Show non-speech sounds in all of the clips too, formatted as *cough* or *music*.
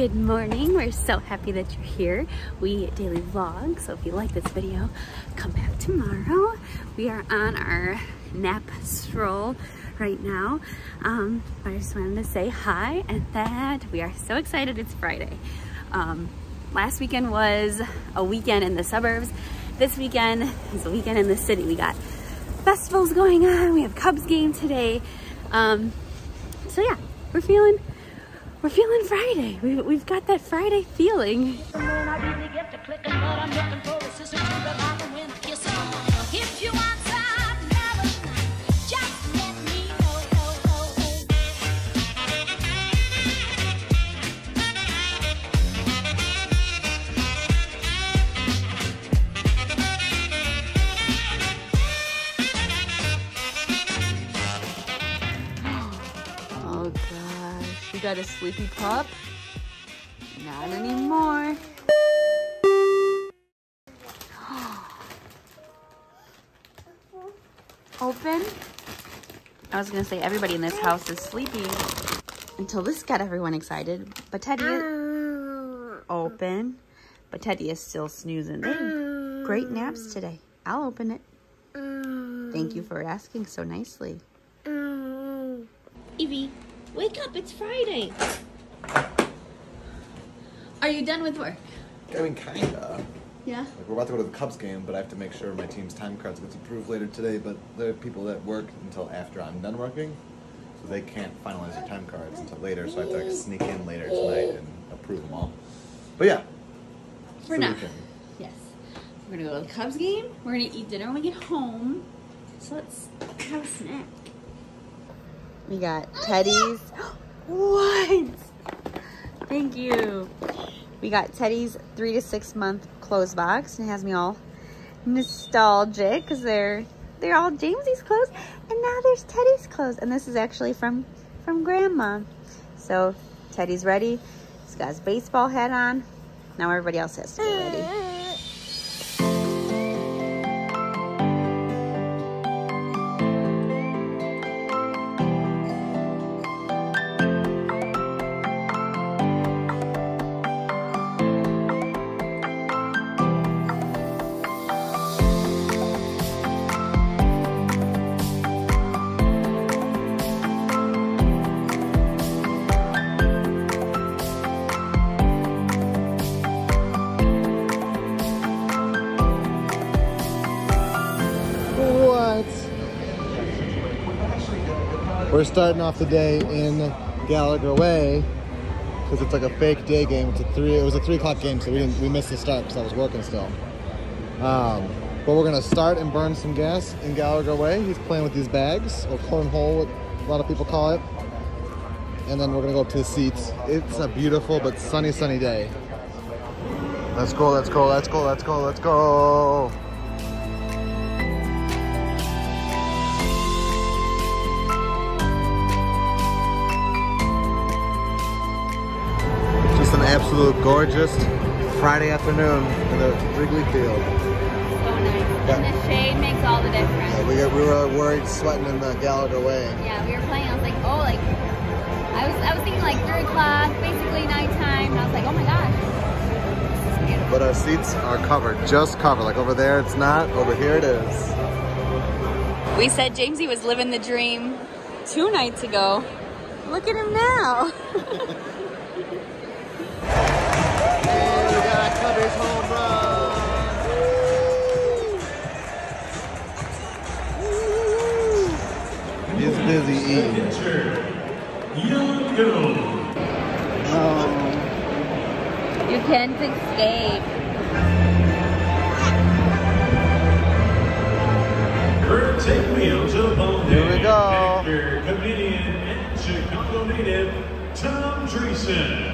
Good morning. We're so happy that you're here. We daily vlog, so if you like this video, come back tomorrow. We are on our nap stroll right now. Um, I just wanted to say hi and that we are so excited it's Friday. Um, last weekend was a weekend in the suburbs. This weekend is a weekend in the city. We got festivals going on. We have Cubs game today. Um, so yeah, we're feeling we're feeling Friday. We, we've got that Friday feeling. Got a sleepy pup? Not anymore. *gasps* Open. I was gonna say everybody in this house is sleepy until this got everyone excited. But Teddy is open. But Teddy is still snoozing. They great naps today. I'll open it. Thank you for asking so nicely. Evie. Wake up, it's Friday. Are you done with work? I mean, kinda. Yeah? Like, we're about to go to the Cubs game, but I have to make sure my team's time cards gets approved later today. But there are people that work until after I'm done working, so they can't finalize their time cards until later. So I have to like, sneak in later tonight and approve them all. But yeah. For now. Yes. We're gonna go to the Cubs game. We're gonna eat dinner when we get home. So let's have a snack. We got Teddy's. *gasps* what? Thank you. We got Teddy's three to six month clothes box and it has me all nostalgic because they're they're all Jamesy's clothes and now there's Teddy's clothes and this is actually from from grandma. So Teddy's ready. He's got his baseball hat on. Now everybody else has to get ready. We're starting off the day in Gallagher Way because it's like a fake day game. It's a three. It was a three o'clock game, so we didn't we missed the start because I was working still. Um, but we're gonna start and burn some gas in Gallagher Way. He's playing with these bags or cornhole, what a lot of people call it. And then we're gonna go up to the seats. It's a beautiful but sunny, sunny day. Let's go. Let's go. Let's go. Let's go. Let's go. Absolute gorgeous Friday afternoon in the Wrigley Field. So nice. Yeah. And the shade makes all the difference. Yeah, we, got, we were worried sweating in the Gallagher Way. Yeah, we were playing. I was like, oh, like, I was, I was thinking like 3 o'clock, basically nighttime. And I was like, oh my gosh. But our seats are covered, just covered. Like over there, it's not. Over here, it is. We said Jamesy was living the dream two nights ago. Look at him now. *laughs* Cubbies home run. He's busy eating. Oh. You can't escape. Here we go. Comedian and Chicago native Tom Dreesen.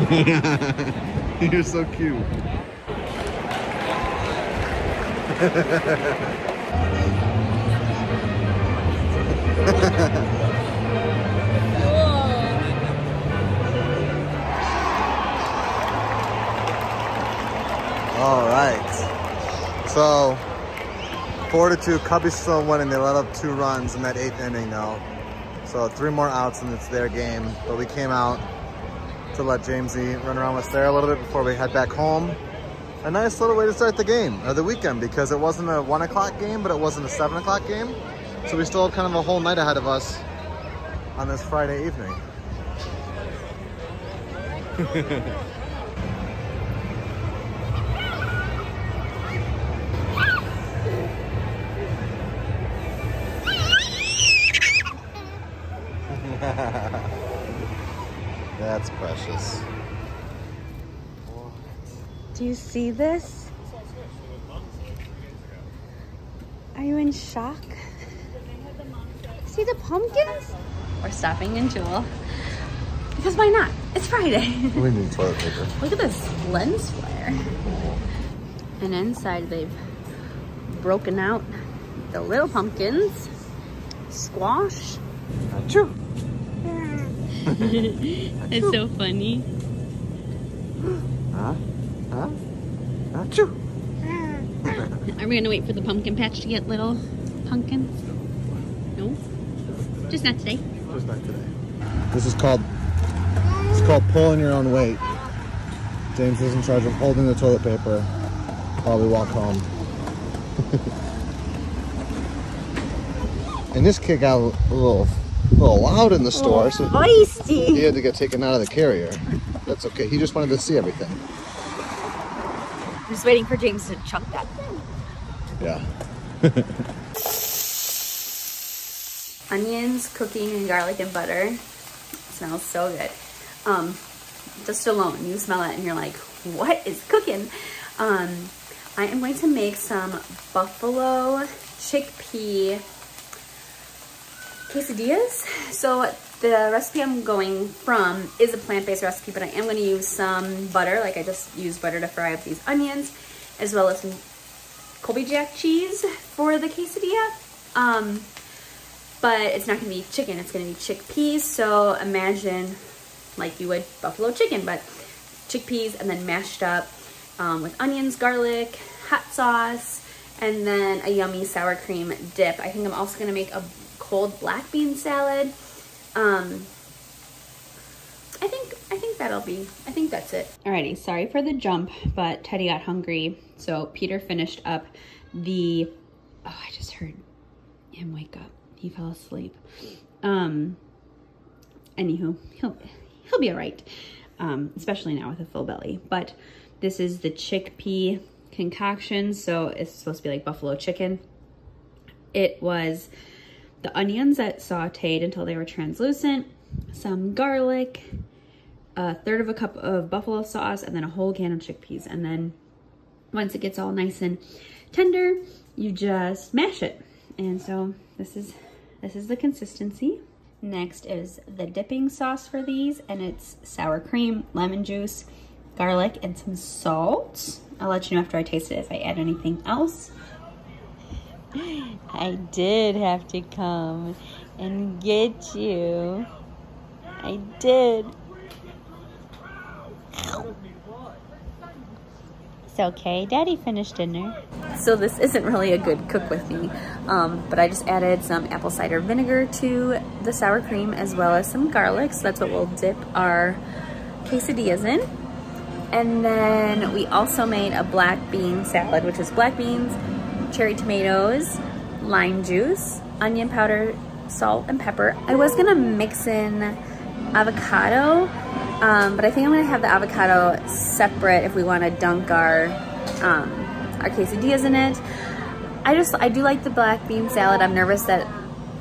*laughs* You're so cute. All right. So, four to two. Cubbies still winning. They let up two runs in that eighth inning, though. So three more outs and it's their game. But we came out to let Jamesy run around with Sarah a little bit before we head back home. A nice little way to start the game or the weekend because it wasn't a one o'clock game, but it wasn't a seven o'clock game. So we still have kind of a whole night ahead of us on this Friday evening. *laughs* That's precious. Do you see this? Are you in shock? See the pumpkins? We're stopping in Jewel. Because why not? It's Friday. We need toilet paper. *laughs* Look at this lens flare. And inside they've broken out the little pumpkins, squash. Achoo. *laughs* It's so funny. *gasps* Huh? Huh? Achoo. Are we gonna wait for the pumpkin patch to get little pumpkins? No? Just not today. Just not today. This is called it's called pulling your own weight. James is in charge of holding the toilet paper while we walk home. *laughs* and this kid got a little, a little loud in the store, so he had to get taken out of the carrier. That's okay. He just wanted to see everything. I'm just waiting for James to chunk that. Thing. Yeah. Onions, cooking, and garlic and butter. smells so good. Um, just alone, you smell it and you're like, what is cooking? Um, I am going to make some buffalo chickpea quesadillas. So the recipe I'm going from is a plant-based recipe, but I am going to use some butter, like I just used butter to fry up these onions, as well as some Colby Jack cheese for the quesadilla. Um, but it's not going to be chicken, it's going to be chickpeas. So imagine like you would buffalo chicken, but chickpeas and then mashed up um, with onions, garlic, hot sauce, and then a yummy sour cream dip. I think I'm also going to make a cold black bean salad. Um, I think I think that'll be, I think that's it. Alrighty, sorry for the jump, but Teddy got hungry. So Peter finished up the, oh, I just heard him wake up. He fell asleep. Um, anywho, he'll, he'll be all right, um, especially now with a full belly. But this is the chickpea concoction. So it's supposed to be like buffalo chicken. It was the onions that sauteed until they were translucent, some garlic, a third of a cup of buffalo sauce, and then a whole can of chickpeas. And then once it gets all nice and tender, you just mash it. And so this is this is the consistency. Next is the dipping sauce for these, and it's sour cream, lemon juice, garlic, and some salt. I'll let you know after I taste it if I add anything else. I did have to come and get you. I did. It's okay. Daddy finished dinner. So this isn't really a good cook with me, um, but I just added some apple cider vinegar to the sour cream as well as some garlic. So that's what we'll dip our quesadillas in. And then we also made a black bean salad, which is black beans, cherry tomatoes, lime juice, onion powder, salt, and pepper. I was gonna mix in avocado, um, but I think I'm gonna have the avocado separate if we wanna dunk our, um, our quesadillas in it. I just, I do like the black bean salad. I'm nervous that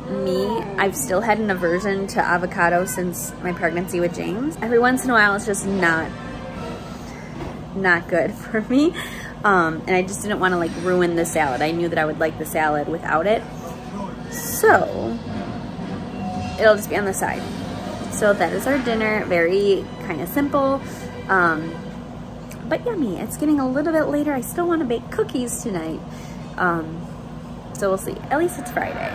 me, I've still had an aversion to avocado since my pregnancy with James. Every once in a while, it's just not, not good *laughs* for me. Um, and I just didn't want to like ruin the salad. I knew that I would like the salad without it. So it'll just be on the side. So that is our dinner. Very kind of simple. Um, but yummy. It's getting a little bit later. I still want to bake cookies tonight. Um, so we'll see. At least it's Friday,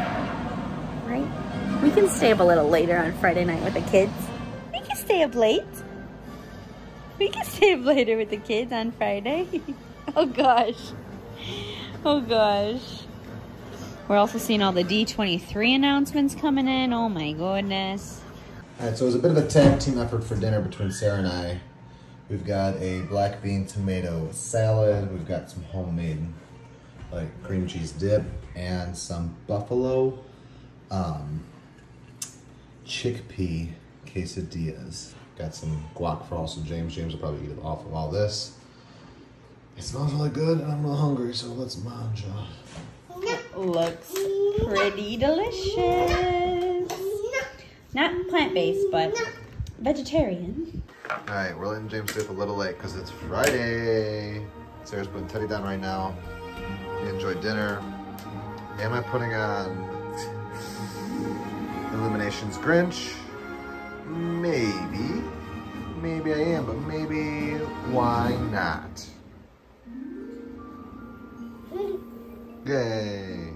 right? We can stay up a little later on Friday night with the kids. We can stay up late. We can stay up later with the kids on Friday. *laughs* *laughs* oh gosh. Oh gosh. We're also seeing all the D23 announcements coming in. Oh my goodness. All right, so it was a bit of a tag team effort for dinner between Sarah and I. We've got a black bean tomato salad. We've got some homemade like cream cheese dip and some buffalo um, chickpea quesadillas. Got some guac for also James. James will probably eat it off of all this. It smells really good and I'm real hungry, so let's manja. Looks pretty delicious. Not plant-based, but vegetarian. All right, we're letting James sleep a little late because it's Friday. Sarah's putting Teddy down right now. We enjoyed dinner. Am I putting on Illuminations Grinch? Maybe. Maybe I am, but maybe why not? Yay.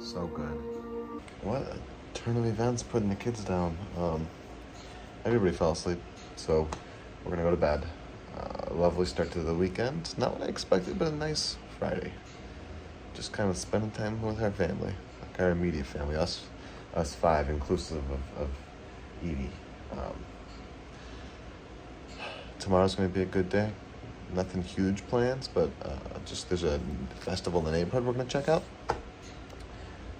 So good. What a turn of events putting the kids down. Um, everybody fell asleep, so we're gonna go to bed. Uh, lovely start to the weekend. Not what I expected, but a nice Friday. Just kind of spending time with our family, like our immediate family, us, us five, inclusive of, of Edie. Um, tomorrow's gonna be a good day. Nothing huge plans, but uh, just there's a festival in the neighborhood we're gonna check out.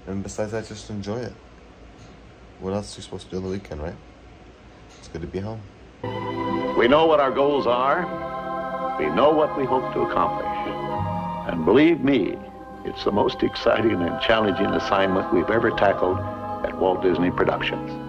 And besides that, just enjoy it. What else are you supposed to do on the weekend, right? It's good to be home. We know what our goals are. We know what we hope to accomplish. And believe me, it's the most exciting and challenging assignment we've ever tackled at Walt Disney Productions.